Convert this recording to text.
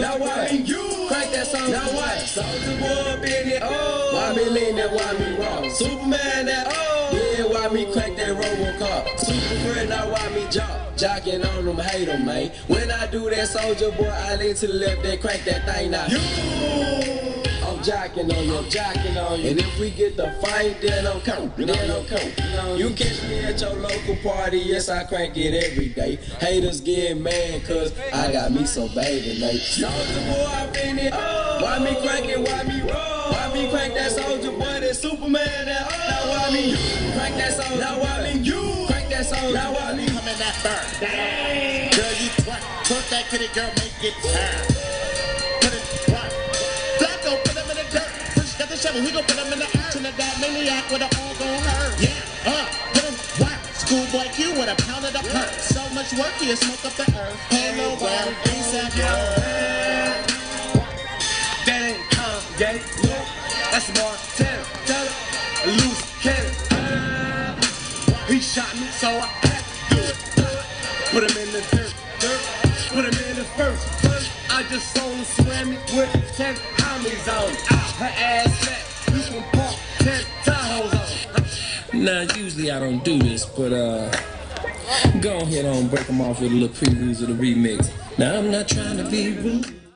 Now why me you? Crank that song. Now what? Soulja Boy in it. Oh. Why me lean that, why me wrong? Superman that. Oh. Yeah, why me crank that Robocop? Super friend, now why me jock? Jocking on them, hate them, man. When I do that Soulja Boy, I lean to the left, they crank that thing now. You. Jocking on you, I'm on you. And if we get the fight, then I'm coming, then I'm coming. You catch me at your local party, yes, I crank it every day. Haters get mad, cause I got me so bad tonight. Soulja Boy, I been it. Oh. Why me crank it, why me roll? Why me crank that Soulja Boy, that Superman, that oh. Now why me crank that soldier Now why me you? Crank that soldier Now why me? Come in that bird. Girl, you twerk. Put that kitty girl, make it turn. Put it 7, we gon' put them in the action of that maniac with an all gon' hurt. Yeah, uh, with him. Schoolboy Q with a pound of the yeah. perk. So much work, he'll smoke up the earth. Hey, no word, ASAP, yo. That ain't Kanye, look, that's Martin. Loose cannon. He shot me, so I had to do it. Put him in the dirt. Put him in the first. I just sold a swam with ten homies on. Her ass. Now, usually I don't do this, but uh, go ahead on break them off with a little previews of the remix. Now, I'm not trying to be rude.